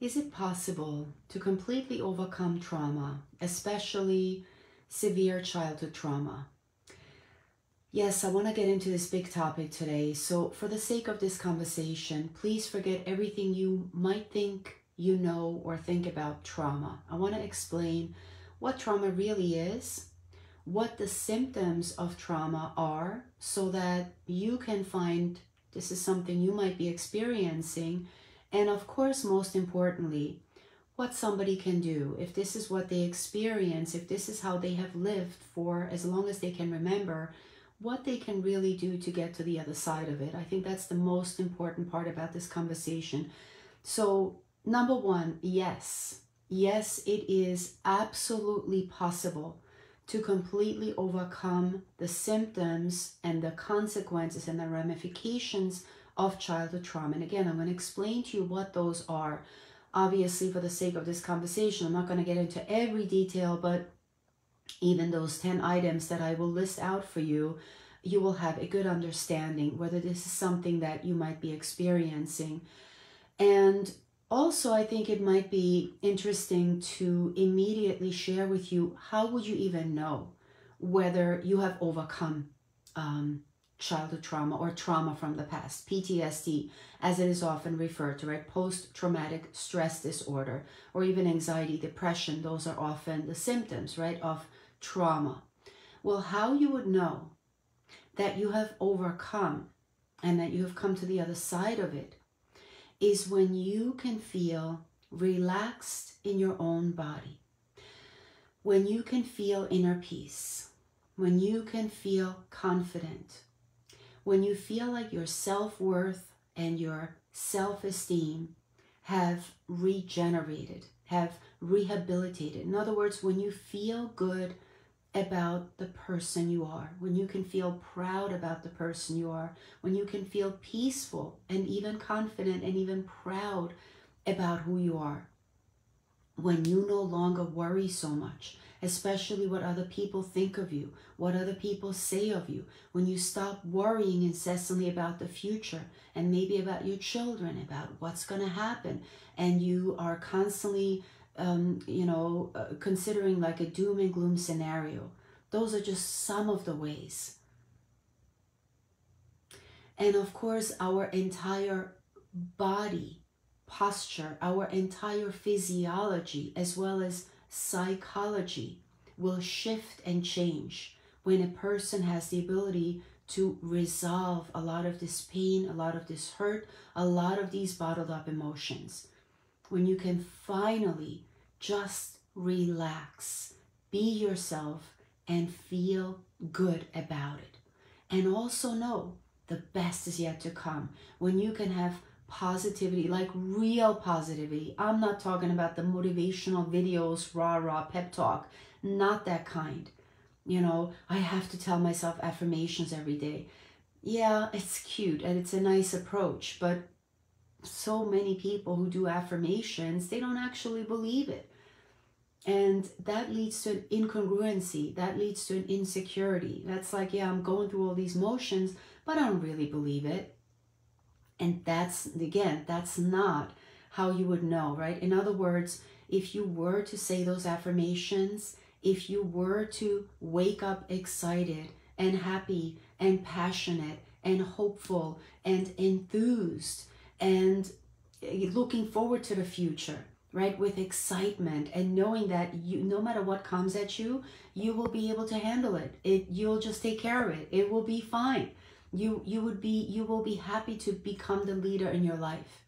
Is it possible to completely overcome trauma, especially severe childhood trauma? Yes, I want to get into this big topic today. So, for the sake of this conversation, please forget everything you might think you know or think about trauma. I want to explain what trauma really is, what the symptoms of trauma are, so that you can find this is something you might be experiencing and of course, most importantly, what somebody can do if this is what they experience, if this is how they have lived for as long as they can remember, what they can really do to get to the other side of it. I think that's the most important part about this conversation. So, number one, yes, yes, it is absolutely possible to completely overcome the symptoms and the consequences and the ramifications of childhood trauma. And again, I'm going to explain to you what those are. Obviously, for the sake of this conversation, I'm not going to get into every detail, but even those 10 items that I will list out for you, you will have a good understanding whether this is something that you might be experiencing. And also, I think it might be interesting to immediately share with you how would you even know whether you have overcome um, childhood trauma or trauma from the past, PTSD, as it is often referred to, right? Post traumatic stress disorder or even anxiety, depression, those are often the symptoms, right, of trauma. Well, how you would know that you have overcome and that you have come to the other side of it is when you can feel relaxed in your own body, when you can feel inner peace, when you can feel confident, when you feel like your self worth and your self esteem have regenerated, have rehabilitated. In other words, when you feel good about the person you are, when you can feel proud about the person you are, when you can feel peaceful and even confident and even proud about who you are, when you no longer worry so much, especially what other people think of you, what other people say of you, when you stop worrying incessantly about the future and maybe about your children, about what's going to happen, and you are constantly, um, you know, uh, considering like a doom and gloom scenario. Those are just some of the ways. And of course, our entire body posture, our entire physiology, as well as psychology will shift and change when a person has the ability to resolve a lot of this pain, a lot of this hurt, a lot of these bottled up emotions. When you can finally just relax, be yourself, and feel good about it. And also know the best is yet to come. When you can have positivity, like real positivity. I'm not talking about the motivational videos, rah rah pep talk, not that kind. You know, I have to tell myself affirmations every day. Yeah, it's cute and it's a nice approach, but so many people who do affirmations, they don't actually believe it. And that leads to an incongruency. That leads to an insecurity. That's like, yeah, I'm going through all these motions, but I don't really believe it. And that's, again, that's not how you would know, right? In other words, if you were to say those affirmations, if you were to wake up excited and happy and passionate and hopeful and enthused and looking forward to the future, right? With excitement and knowing that you, no matter what comes at you, you will be able to handle it. It, you'll just take care of it. It will be fine you you would be you will be happy to become the leader in your life.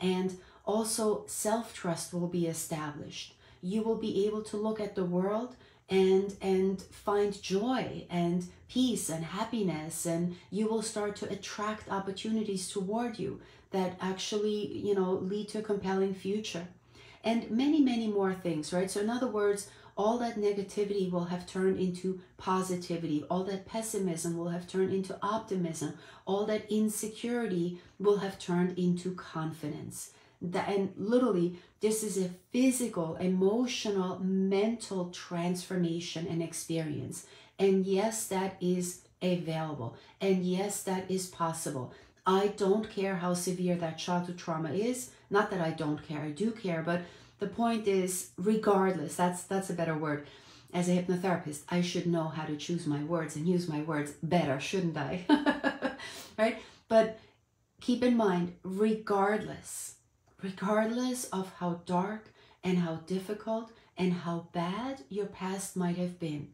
And also self-trust will be established. You will be able to look at the world and and find joy and peace and happiness and you will start to attract opportunities toward you that actually you know lead to a compelling future. And many many more things right? So in other words all that negativity will have turned into positivity. All that pessimism will have turned into optimism. All that insecurity will have turned into confidence. That, and literally, this is a physical, emotional, mental transformation and experience. And yes, that is available. And yes, that is possible. I don't care how severe that childhood trauma is. Not that I don't care, I do care, but the point is, regardless, that's that's a better word. As a hypnotherapist, I should know how to choose my words and use my words better, shouldn't I? right? But keep in mind, regardless, regardless of how dark and how difficult and how bad your past might have been,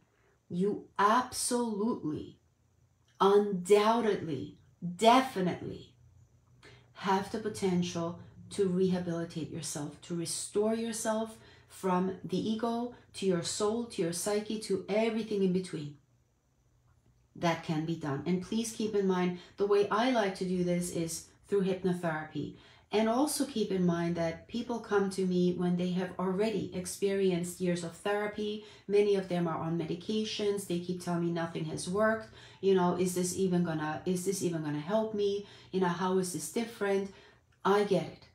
you absolutely, undoubtedly, definitely have the potential to rehabilitate yourself, to restore yourself from the ego to your soul, to your psyche, to everything in between. That can be done. And please keep in mind the way I like to do this is through hypnotherapy. And also keep in mind that people come to me when they have already experienced years of therapy. Many of them are on medications. They keep telling me nothing has worked. You know, is this even gonna is this even gonna help me? You know, how is this different? I get it.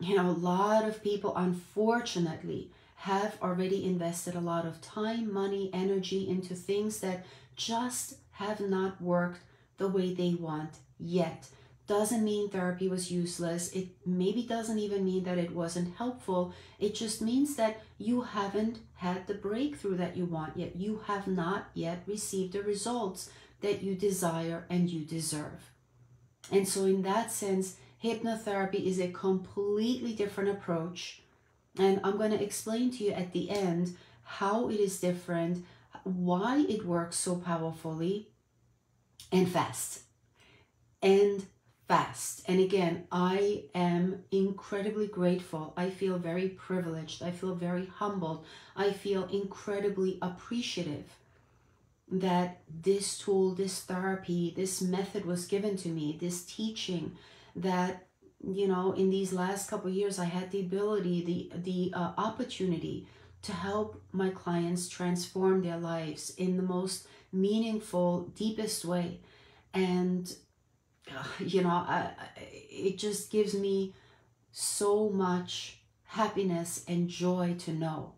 You know, a lot of people unfortunately have already invested a lot of time, money, energy into things that just have not worked the way they want yet doesn't mean therapy was useless. It maybe doesn't even mean that it wasn't helpful. It just means that you haven't had the breakthrough that you want yet. You have not yet received the results that you desire and you deserve. And so, in that sense, hypnotherapy is a completely different approach. And I'm going to explain to you at the end how it is different, why it works so powerfully and fast. And fast. And again, I am incredibly grateful. I feel very privileged. I feel very humbled. I feel incredibly appreciative that this tool, this therapy, this method was given to me, this teaching that you know in these last couple years I had the ability, the the uh, opportunity to help my clients transform their lives in the most meaningful, deepest way. And you know, I, it just gives me so much happiness and joy to know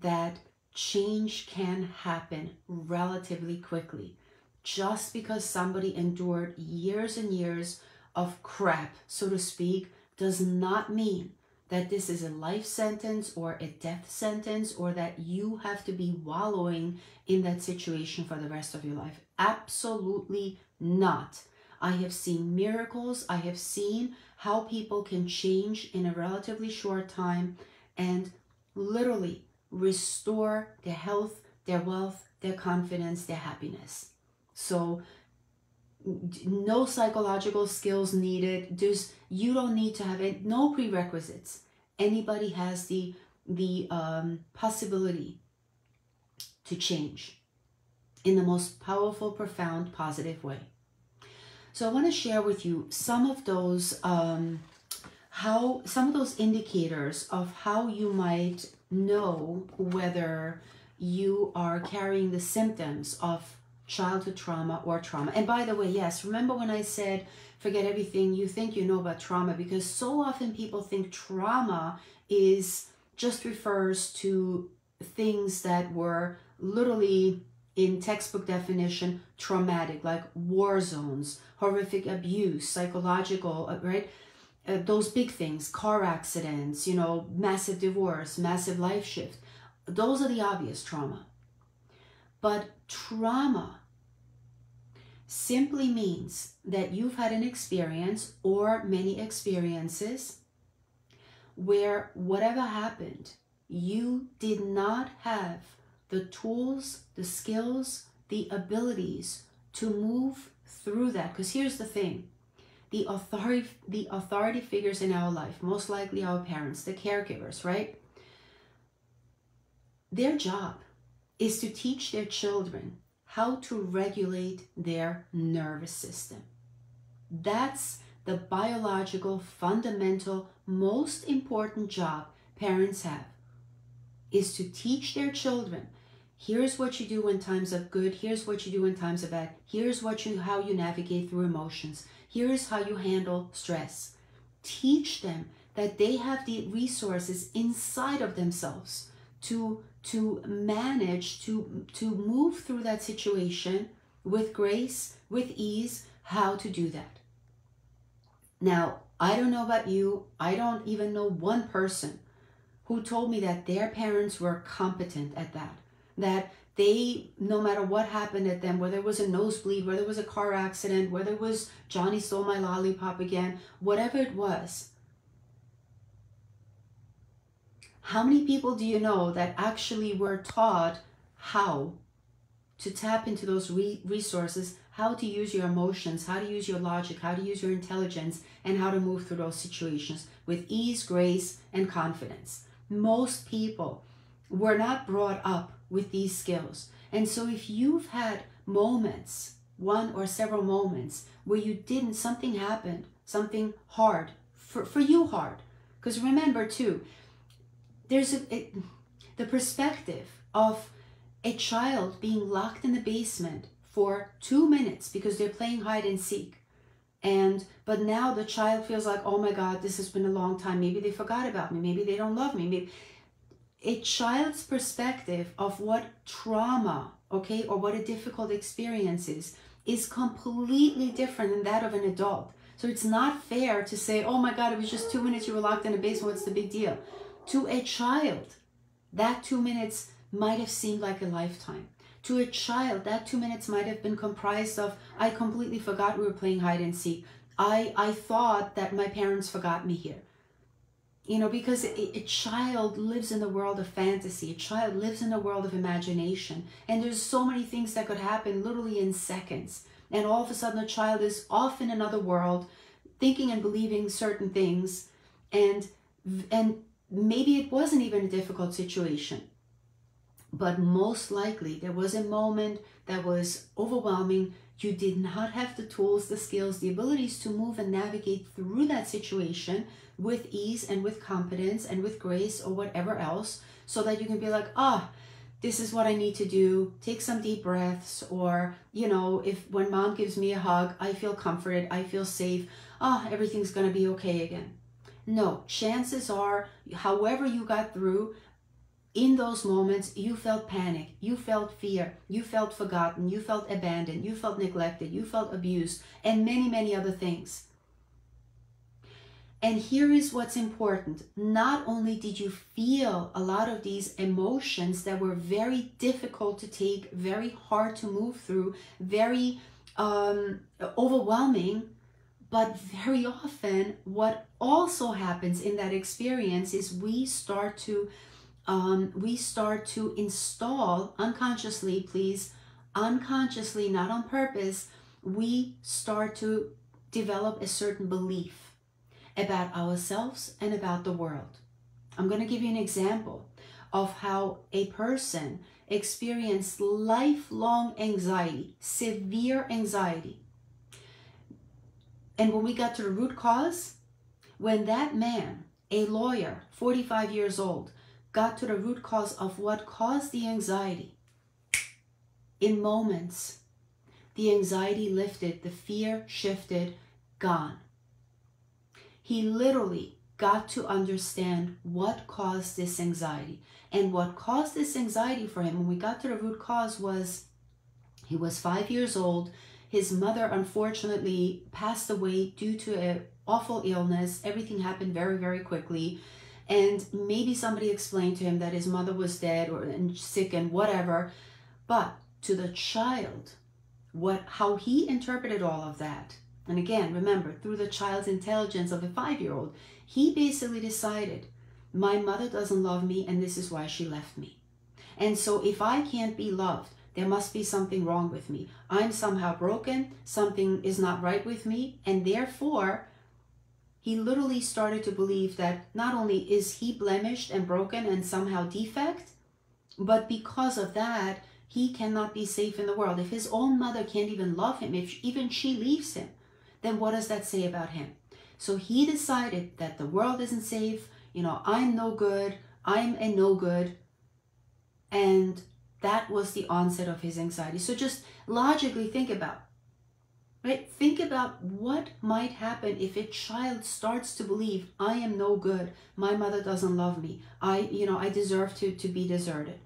that change can happen relatively quickly. Just because somebody endured years and years of crap, so to speak, does not mean that this is a life sentence or a death sentence or that you have to be wallowing in that situation for the rest of your life. Absolutely not. I have seen miracles. I have seen how people can change in a relatively short time and literally restore their health, their wealth, their confidence, their happiness. So no psychological skills needed. Just you don't need to have it. No prerequisites. Anybody has the the um, possibility to change in the most powerful, profound, positive way. So I want to share with you some of those um, how some of those indicators of how you might know whether you are carrying the symptoms of childhood trauma or trauma. And by the way, yes, remember when I said forget everything you think you know about trauma? Because so often people think trauma is just refers to things that were literally in textbook definition traumatic like war zones horrific abuse psychological uh, right? Uh, those big things car accidents you know massive divorce massive life shift. Those are the obvious trauma but trauma simply means that you've had an experience or many experiences where whatever happened you did not have the tools, the skills, the abilities to move through that. Because here's the thing the authority the authority figures in our life most likely our parents the caregivers right their job is to teach their children how to regulate their nervous system. That's the biological fundamental most important job parents have is to teach their children here's what you do in times of good here's what you do in times of bad here's what you how you navigate through emotions here's how you handle stress. Teach them that they have the resources inside of themselves to to manage to to move through that situation with grace with ease how to do that Now, I don't know about you. I don't even know one person who told me that their parents were competent at that. That they, no matter what happened at them, whether it was a nosebleed, whether it was a car accident, whether it was Johnny stole my lollipop again, whatever it was, how many people do you know that actually were taught how to tap into those re- resources, how to use your emotions, how to use your logic, how to use your intelligence, and how to move through those situations with ease, grace, and confidence? Most people were not brought up with these skills. And so if you've had moments, one or several moments, where you didn't, something happened, something hard, for, for you hard. Because remember too, there's a, the perspective of a child being locked in the basement for two minutes because they're playing hide and seek. And but now the child feels like, oh my God, this has been a long time. Maybe they forgot about me. Maybe they don't love me. Maybe a child's perspective of what trauma, okay, or what a difficult experience is, is completely different than that of an adult. So it's not fair to say, oh my God, it was just two minutes you were locked in a basement, what's the big deal? To a child, that two minutes might have seemed like a lifetime. To a child, that two minutes might have been comprised of, I completely forgot we were playing hide and seek. I, I thought that my parents forgot me here. You know because a, a, child lives in the world of fantasy. A child lives in the world of imagination. And there's so many things that could happen literally in seconds. And all of a sudden a child is off in another world thinking and believing certain things. And and maybe it wasn't even a difficult situation but most likely there was a moment that was overwhelming you did not have the tools the skills the abilities to move and navigate through that situation with ease and with competence and with grace or whatever else so that you can be like, ah, this is what I need to do. Take some deep breaths, or, you know, if when mom gives me a hug, I feel comforted, I feel safe. Ah, everything's going to be okay again. No, chances are, however you got through, in those moments, you felt panic, you felt fear, you felt forgotten, you felt abandoned, you felt neglected, you felt abused, and many, many other things. And here is what's important. Not only did you feel a lot of these emotions that were very difficult to take, very hard to move through, very um, overwhelming, but very often what also happens in that experience is we start to um, we start to install unconsciously, please, unconsciously, not on purpose, we start to develop a certain belief about ourselves and about the world. I'm going to give you an example of how a person experienced lifelong anxiety, severe anxiety. And when we got to the root cause, when that man, a lawyer, 45 years old, got to the root cause of what caused the anxiety, in moments, the anxiety lifted, the fear shifted, gone. He literally got to understand what caused this anxiety. And what caused this anxiety for him, when we got to the root cause, was he was five years old. His mother, unfortunately, passed away due to an awful illness. Everything happened very, very quickly. And maybe somebody explained to him that his mother was dead or and sick and whatever. But to the child, what how he interpreted all of that and again, remember, through the child's intelligence of a five year old, he basically decided, my mother doesn't love me, and this is why she left me. And so, if I can't be loved, there must be something wrong with me. I'm somehow broken, something is not right with me, and therefore, he literally started to believe that not only is he blemished and broken and somehow defect, but because of that, he cannot be safe in the world. If his own mother can't even love him, if even she leaves him, then what does that say about him? So he decided that the world isn't safe, you know, I'm no good, I'm a no good. And that was the onset of his anxiety. So just logically think about, right? Think about what might happen if a child starts to believe, I am no good, my mother doesn't love me, I, you know, I deserve to, to be deserted.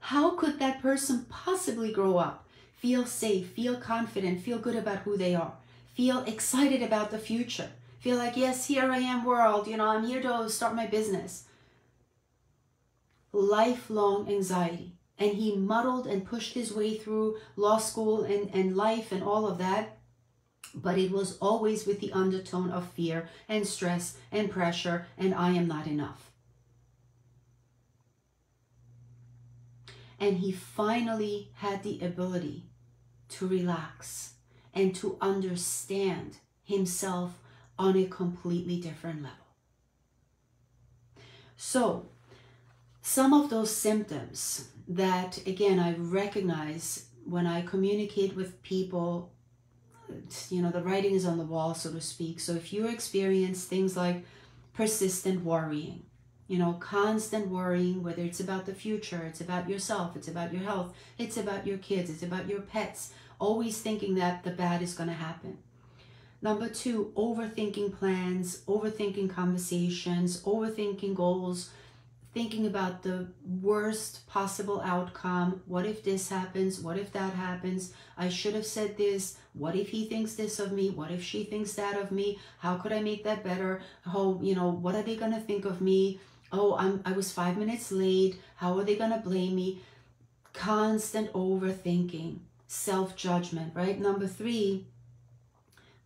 How could that person possibly grow up feel safe, feel confident, feel good about who they are, feel excited about the future, feel like, yes, here I am, world, you know, I'm here to start my business. Lifelong anxiety. And he muddled and pushed his way through law school and, and life and all of that. But it was always with the undertone of fear and stress and pressure, and I am not enough. And he finally had the ability to relax and to understand himself on a completely different level. So, some of those symptoms that, again, I recognize when I communicate with people, you know, the writing is on the wall, so to speak. So, if you experience things like persistent worrying, you know, constant worrying, whether it's about the future, it's about yourself, it's about your health, it's about your kids, it's about your pets, always thinking that the bad is going to happen. Number two, overthinking plans, overthinking conversations, overthinking goals, thinking about the worst possible outcome. What if this happens? What if that happens? I should have said this. What if he thinks this of me? What if she thinks that of me? How could I make that better? How, you know, what are they going to think of me? Oh, I'm I was 5 minutes late. How are they going to blame me? Constant overthinking self-judgment, right? Number three,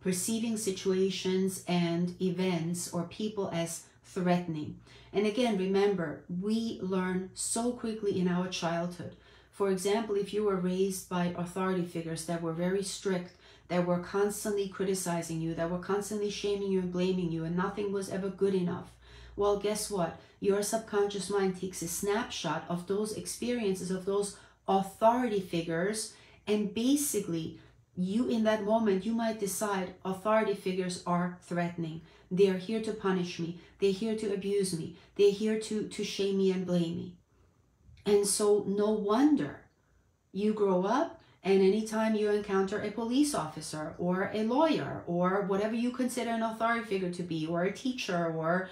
perceiving situations and events or people as threatening. And again, remember, we learn so quickly in our childhood. For example, if you were raised by authority figures that were very strict, that were constantly criticizing you, that were constantly shaming you and blaming you, and nothing was ever good enough. Well, guess what? Your subconscious mind takes a snapshot of those experiences, of those authority figures, and basically, you in that moment, you might decide authority figures are threatening. They are here to punish me. They're here to abuse me. They're here to, to shame me and blame me. And so, no wonder you grow up and anytime you encounter a police officer or a lawyer or whatever you consider an authority figure to be, or a teacher or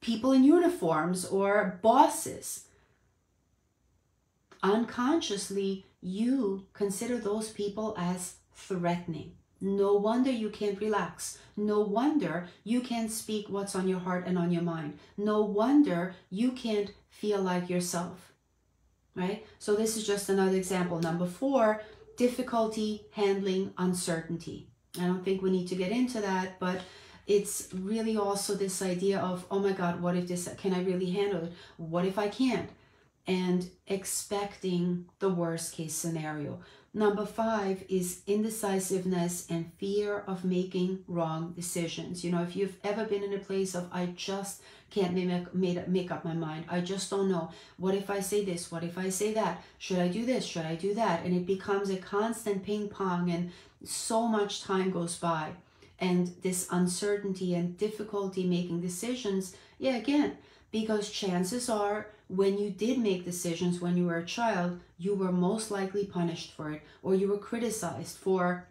people in uniforms or bosses, unconsciously you consider those people as threatening. No wonder you can't relax. No wonder you can't speak what's on your heart and on your mind. No wonder you can't feel like yourself. Right? So, this is just another example. Number four, difficulty handling uncertainty. I don't think we need to get into that, but it's really also this idea of, oh my God, what if this, can I really handle it? What if I can't? and expecting the worst case scenario. Number five is indecisiveness and fear of making wrong decisions. You know, if you've ever been in a place of, I just can't make, make, make up my mind, I just don't know. What if I say this? What if I say that? Should I do this? Should I do that? And it becomes a constant ping pong, and so much time goes by. And this uncertainty and difficulty making decisions, yeah, again, because chances are when you did make decisions when you were a child, you were most likely punished for it or you were criticized for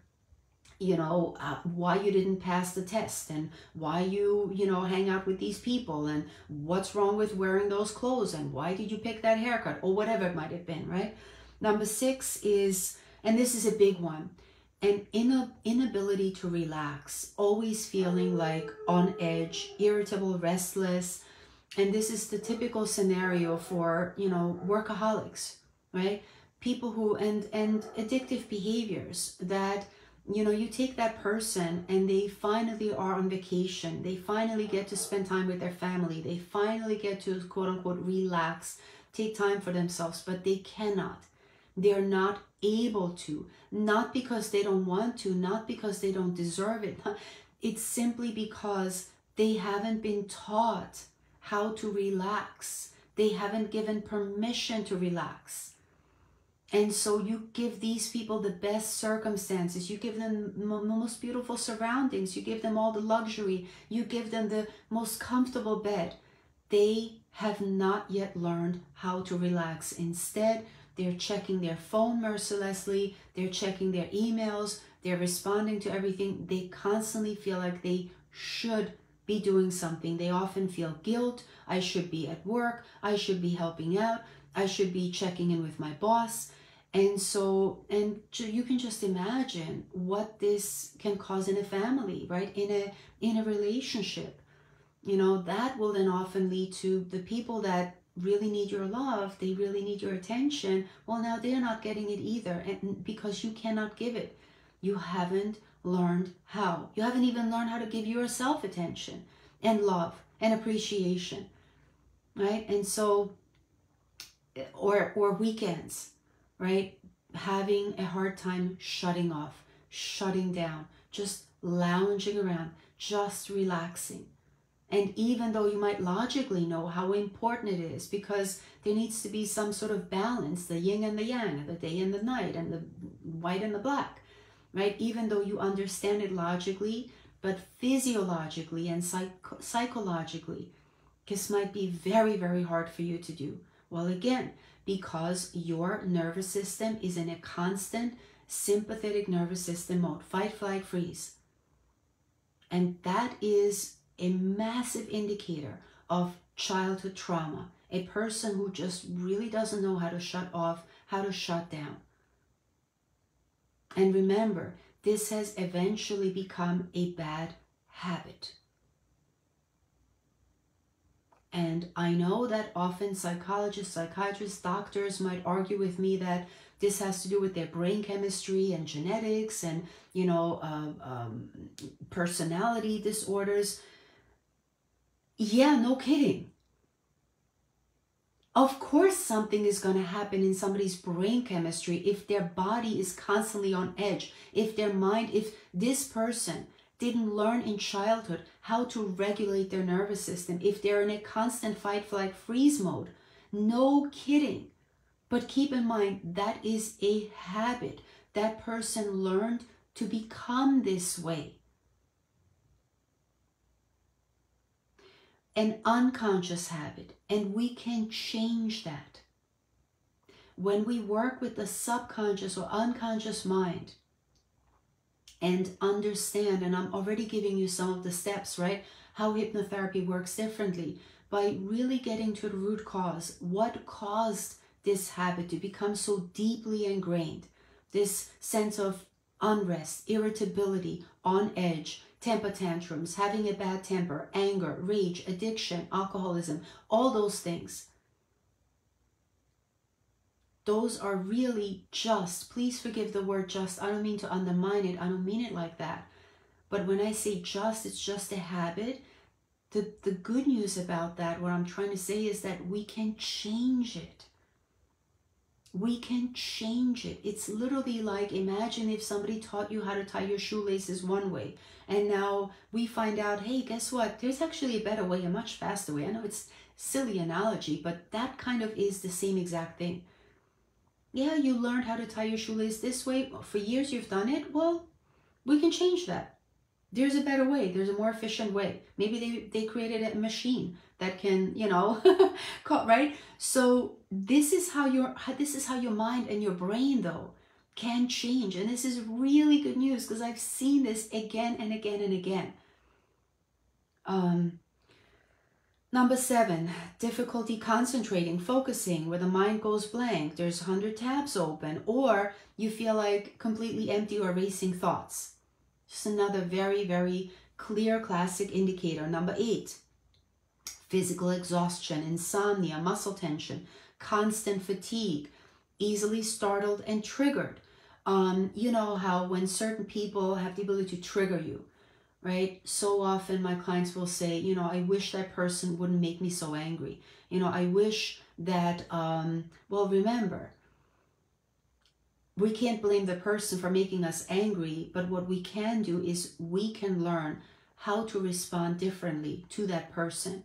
you know uh, why you didn't pass the test and why you you know hang out with these people and what's wrong with wearing those clothes and why did you pick that haircut or whatever it might have been right? Number six is and this is a big one an inability to relax always feeling like on edge irritable restless and this is the typical scenario for you know workaholics right? People who and and addictive behaviors that you know you take that person and they finally are on vacation. They finally get to spend time with their family. They finally get to quote unquote relax take time for themselves but they cannot. They're not able to. Not because they don't want to not because they don't deserve it. It's simply because they haven't been taught how to relax. They haven't given permission to relax. And so you give these people the best circumstances. You give them the most beautiful surroundings. You give them all the luxury. You give them the most comfortable bed. They have not yet learned how to relax. Instead, they're checking their phone mercilessly. They're checking their emails. They're responding to everything. They constantly feel like they should be doing something. They often feel guilt. I should be at work. I should be helping out. I should be checking in with my boss. And so, and you can just imagine what this can cause in a family, right? In a in a relationship, you know, that will then often lead to the people that really need your love, they really need your attention. Well, now they're not getting it either, and because you cannot give it, you haven't learned how. You haven't even learned how to give yourself attention and love and appreciation, right? And so, or or weekends, right? Having a hard time shutting off, shutting down, just lounging around, just relaxing. And even though you might logically know how important it is, because there needs to be some sort of balance, the yin and the yang, the day and the night, and the white and the black, right? Even though you understand it logically, but physiologically and psych- psychologically, this might be very, very hard for you to do. Well, again, because your nervous system is in a constant sympathetic nervous system mode fight, flight, freeze. And that is a massive indicator of childhood trauma. A person who just really doesn't know how to shut off, how to shut down. And remember, this has eventually become a bad habit. And I know that often psychologists, psychiatrists, doctors might argue with me that this has to do with their brain chemistry and genetics and, you know, uh, um, personality disorders. Yeah, no kidding. Of course, something is going to happen in somebody's brain chemistry if their body is constantly on edge, if their mind, if this person didn't learn in childhood how to regulate their nervous system, if they're in a constant fight, flight, freeze mode. No kidding. But keep in mind, that is a habit. That person learned to become this way. An unconscious habit and we can change that. When we work with the subconscious or unconscious mind and understand, and I'm already giving you some of the steps, right? How hypnotherapy works differently by really getting to the root cause. What caused this habit to become so deeply ingrained? This sense of unrest, irritability, on edge, temper tantrums, having a bad temper, anger, rage, addiction, alcoholism, all those things. Those are really just. Please forgive the word just. I don't mean to undermine it. I don't mean it like that. But when I say just, it's just a habit. The, the good news about that, what I'm trying to say is that we can change it we can change it. It's literally like imagine if somebody taught you how to tie your shoelaces one way, and now we find out, hey, guess what? There's actually a better way, a much faster way. I know it's silly analogy, but that kind of is the same exact thing. Yeah, you learned how to tie your shoelace this way. For years you've done it. Well, we can change that. There's a better way. There's a more efficient way. Maybe they, they created a machine that can, you know, right? So this is how your this is how your mind and your brain though can change. And this is really good news because I've seen this again and again and again. Um Number seven, difficulty concentrating, focusing, where the mind goes blank. There's 100 tabs open, or you feel like completely empty or racing thoughts. Just another very, very clear classic indicator. Number eight, physical exhaustion, insomnia, muscle tension, constant fatigue, easily startled and triggered. Um, you know how when certain people have the ability to trigger you, right? So often my clients will say, you know, I wish that person wouldn't make me so angry. You know, I wish that, um, well, remember, we can't blame the person for making us angry, but what we can do is we can learn how to respond differently to that person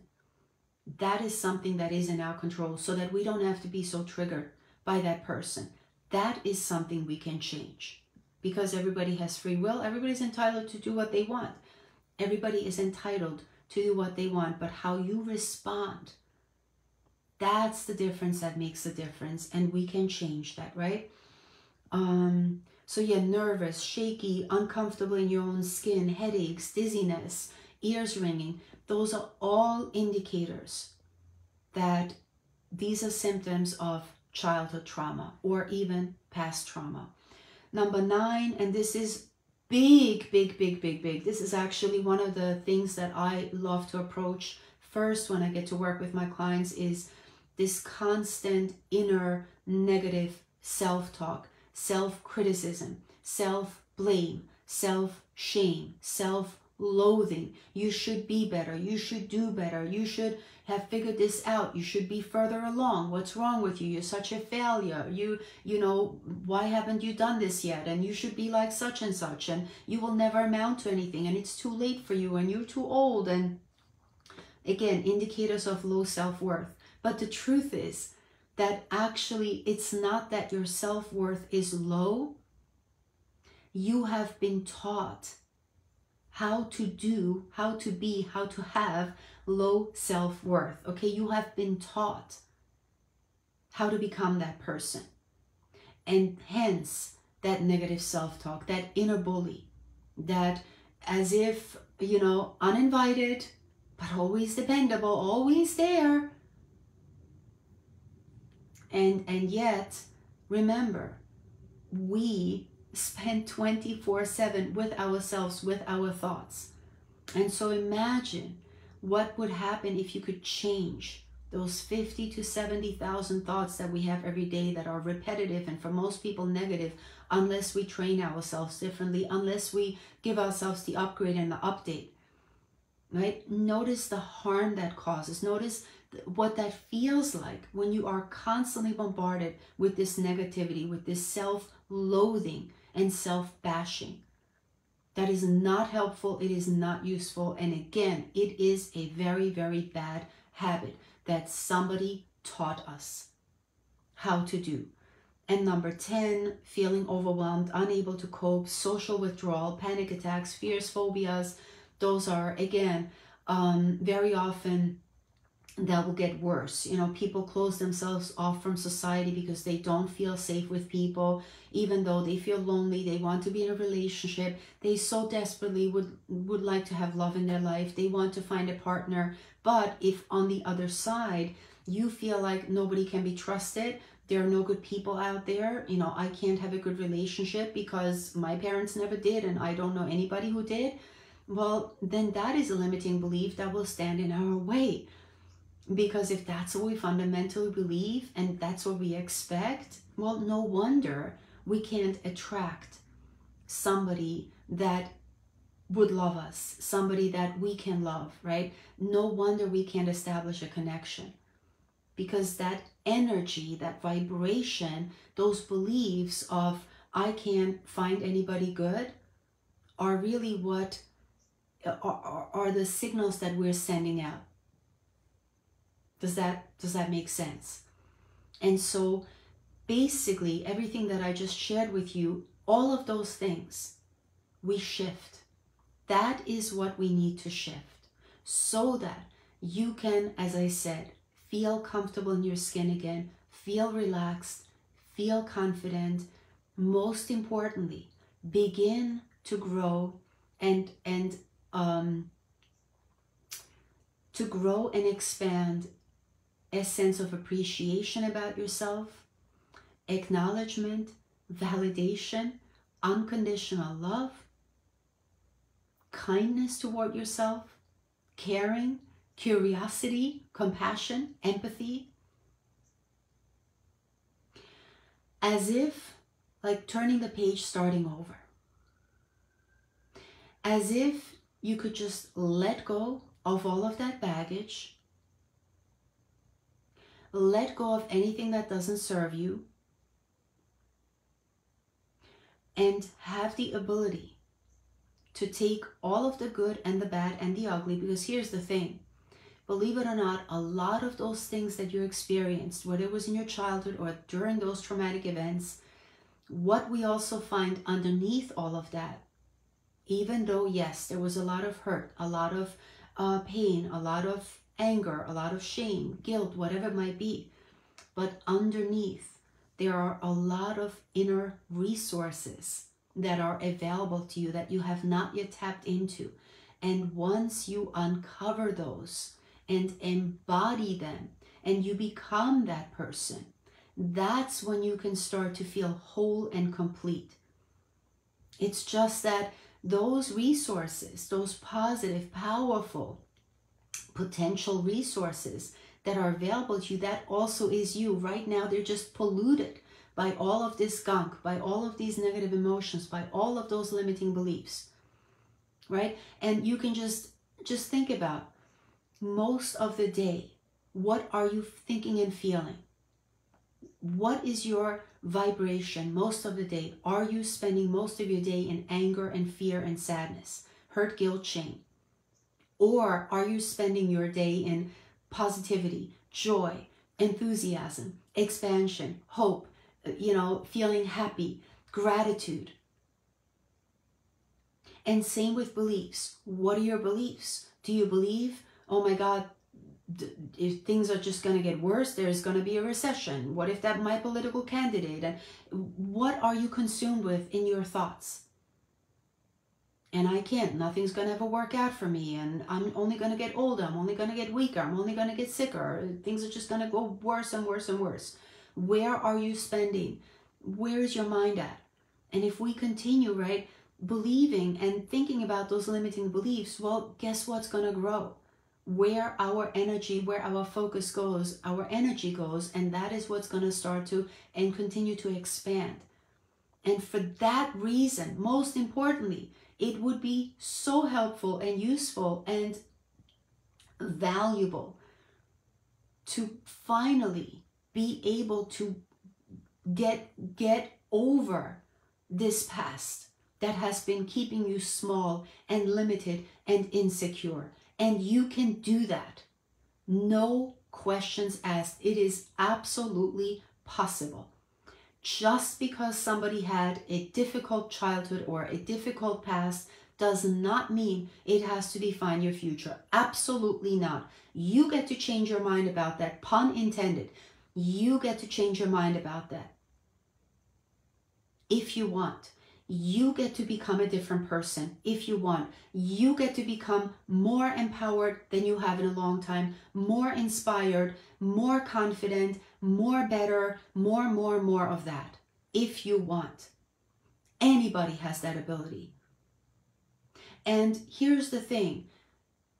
that is something that is in our control so that we don't have to be so triggered by that person. That is something we can change because everybody has free will. Everybody's entitled to do what they want. Everybody is entitled to do what they want, but how you respond, that's the difference that makes the difference. And we can change that, right? Um, so yeah, nervous, shaky, uncomfortable in your own skin, headaches, dizziness, ears ringing. Those are all indicators that these are symptoms of childhood trauma or even past trauma. Number nine, and this is big, big, big, big, big. This is actually one of the things that I love to approach first when I get to work with my clients is this constant inner negative self-talk, self-criticism, self-blame, self-shame, self-loathing. You should be better. You should do better. You should have figured this out you should be further along what's wrong with you you're such a failure you you know why haven't you done this yet and you should be like such and such and you will never amount to anything and it's too late for you and you're too old and again indicators of low self-worth but the truth is that actually it's not that your self-worth is low you have been taught how to do, how to be, how to have low self worth. Okay, you have been taught how to become that person. And hence, that negative self talk, that inner bully, that as if, you know, uninvited, but always dependable, always there. And, and yet, remember, we spend 24 7 with ourselves, with our thoughts. And so imagine what would happen if you could change those 50 to 70,000 thoughts that we have every day that are repetitive and for most people negative unless we train ourselves differently, unless we give ourselves the upgrade and the update. Right? Notice the harm that causes. Notice what that feels like when you are constantly bombarded with this negativity, with this self loathing and self bashing. That is not helpful. It is not useful. And again, it is a very, very bad habit that somebody taught us how to do. And number 10, feeling overwhelmed, unable to cope, social withdrawal, panic attacks, fears, phobias. Those are, again, um, very often that will get worse. You know, people close themselves off from society because they don't feel safe with people, even though they feel lonely, they want to be in a relationship, they so desperately would would like to have love in their life, they want to find a partner. But if on the other side you feel like nobody can be trusted, there are no good people out there, you know, I can't have a good relationship because my parents never did and I don't know anybody who did, well, then that is a limiting belief that will stand in our way because if that's what we fundamentally believe and that's what we expect, well, no wonder we can't attract somebody that would love us, somebody that we can love, right? No wonder we can't establish a connection because that energy, that vibration, those beliefs of I can't find anybody good are really what uh, are, are the signals that we're sending out does that does that make sense? And so basically everything that I just shared with you, all of those things, we shift. That is what we need to shift so that you can, as I said, feel comfortable in your skin again, feel relaxed, feel confident. Most importantly, begin to grow and and um, to grow and expand a sense of appreciation about yourself, acknowledgement, validation, unconditional love, kindness toward yourself, caring, curiosity, compassion, empathy. As if like turning the page, starting over. As if you could just let go of all of that baggage let go of anything that doesn't serve you, and have the ability to take all of the good and the bad and the ugly. Because here's the thing believe it or not, a lot of those things that you experienced, whether it was in your childhood or during those traumatic events, what we also find underneath all of that, even though, yes, there was a lot of hurt, a lot of uh, pain, a lot of anger, a lot of shame, guilt, whatever it might be. But underneath, there are a lot of inner resources that are available to you that you have not yet tapped into. And once you uncover those and embody them and you become that person, that's when you can start to feel whole and complete. It's just that those resources, those positive, powerful, potential resources that are available to you, that also is you. Right now, they're just polluted by all of this gunk, by all of these negative emotions, by all of those limiting beliefs. Right? And you can just just think about most of the day, what are you thinking and feeling? What is your vibration most of the day? Are you spending most of your day in anger and fear and sadness, hurt, guilt, shame? Or are you spending your day in positivity, joy, enthusiasm, expansion, hope, you know, feeling happy, gratitude? And same with beliefs. What are your beliefs? Do you believe, oh my God, if things are just going to get worse, there's going to be a recession. What if that my political candidate? And what are you consumed with in your thoughts? And I can't. Nothing's going to ever work out for me. And I'm only going to get older. I'm only going to get weaker. I'm only going to get sicker. Things are just going to go worse and worse and worse. Where are you spending? Where is your mind at? And if we continue, right, believing and thinking about those limiting beliefs, well, guess what's going to grow? where our energy, where our focus goes, our energy goes, and that is what's going to start to and continue to expand. And for that reason, most importantly, it would be so helpful and useful and valuable to finally be able to get get over this past that has been keeping you small and limited and insecure and you can do that. No questions asked. It is absolutely possible. Just because somebody had a difficult childhood or a difficult past does not mean it has to define your future. Absolutely not. You get to change your mind about that, pun intended. You get to change your mind about that. If you want you get to become a different person if you want. You get to become more empowered than you have in a long time, more inspired, more confident, more better, more, more, more of that if you want. Anybody has that ability. And here's the thing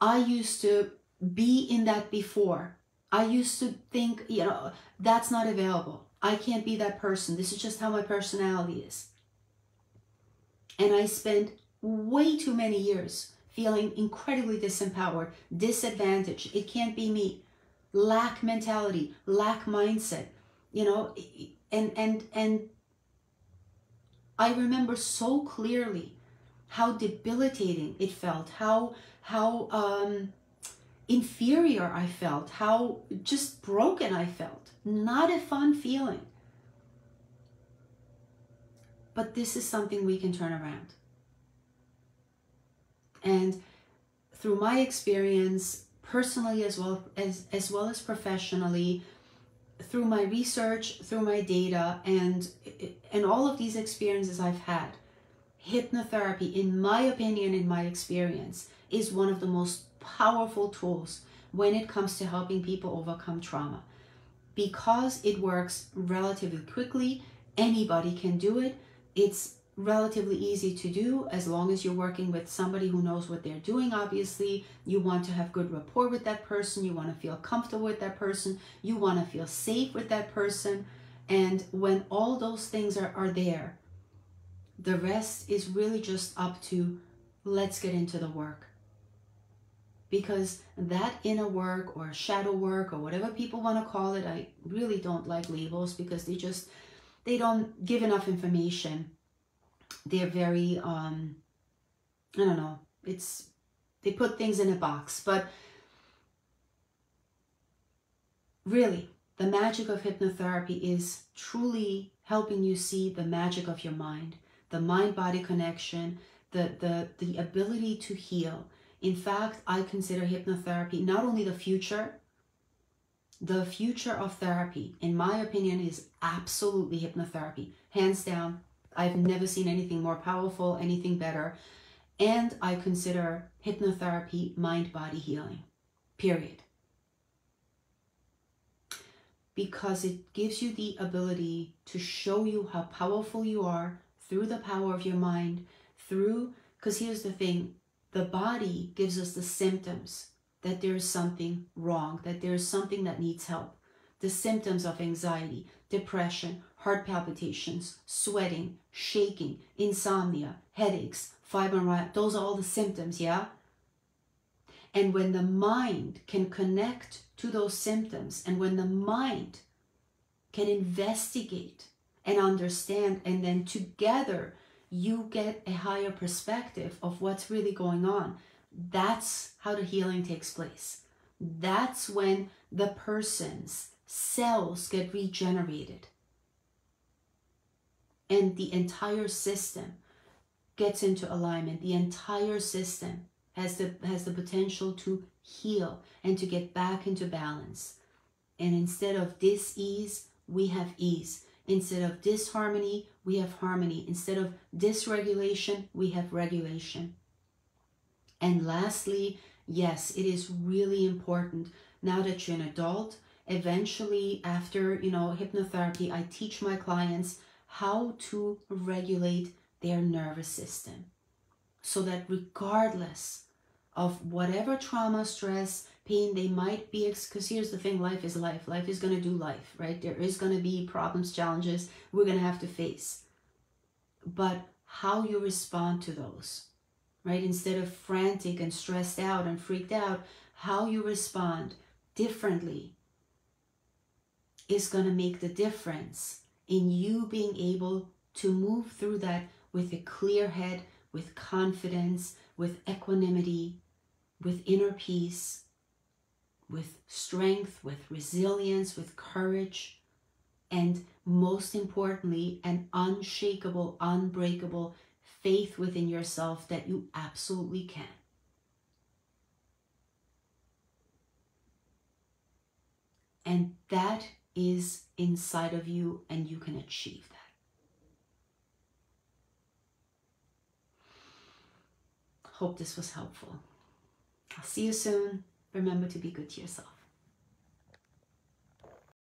I used to be in that before. I used to think, you know, that's not available. I can't be that person. This is just how my personality is. And I spent way too many years feeling incredibly disempowered, disadvantaged. It can't be me. Lack mentality, lack mindset, you know, and and and I remember so clearly how debilitating it felt, how how um, inferior I felt, how just broken I felt. Not a fun feeling. But this is something we can turn around. And through my experience, personally as well as, as well as professionally, through my research, through my data, and and all of these experiences I've had, hypnotherapy, in my opinion, in my experience, is one of the most powerful tools when it comes to helping people overcome trauma. Because it works relatively quickly, anybody can do it. It's relatively easy to do as long as you're working with somebody who knows what they're doing. Obviously, you want to have good rapport with that person, you want to feel comfortable with that person, you want to feel safe with that person. And when all those things are, are there, the rest is really just up to let's get into the work. Because that inner work or shadow work or whatever people want to call it, I really don't like labels because they just they don't give enough information. They're very, um, I don't know, it's, they put things in a box, but really, the magic of hypnotherapy is truly helping you see the magic of your mind, the mind-body connection, the, the, the ability to heal. In fact, I consider hypnotherapy not only the future, the future of therapy, in my opinion, is absolutely hypnotherapy. Hands down, I've never seen anything more powerful, anything better. And I consider hypnotherapy mind body healing, period. because it gives you the ability to show you how powerful you are through the power of your mind, through, because here's the thing the body gives us the symptoms that there's something wrong, that there's something that needs help. The symptoms of anxiety, depression, heart palpitations, sweating, shaking, insomnia, headaches, fibromyalgia, those are all the symptoms, yeah? And when the mind can connect to those symptoms, and when the mind can investigate and understand, and then together you get a higher perspective of what's really going on, that's how the healing takes place. That's when the person's cells get regenerated and the entire system gets into alignment. The entire system has the has the potential to heal and to get back into balance. And instead of dis-ease, we have ease. Instead of disharmony, we have harmony. Instead of dysregulation, we have regulation. And lastly, yes, it is really important now that you're an adult. Eventually, after you know hypnotherapy, I teach my clients how to regulate their nervous system so that regardless of whatever trauma, stress, pain they might be, because here's the thing life is life. Life is going to do life, right? There is going to be problems, challenges we're going to have to face. But how you respond to those, right? Instead of frantic and stressed out and freaked out, how you respond differently is going to make the difference in you being able to move through that with a clear head, with confidence, with equanimity, with inner peace, with strength, with resilience, with courage, and most importantly, an unshakable, unbreakable faith within yourself that you absolutely can. And that is inside of you, and you can achieve that. Hope this was helpful. I'll see you soon. Remember to be good to yourself.